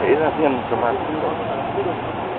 Chỉ là nhân cho kemarin.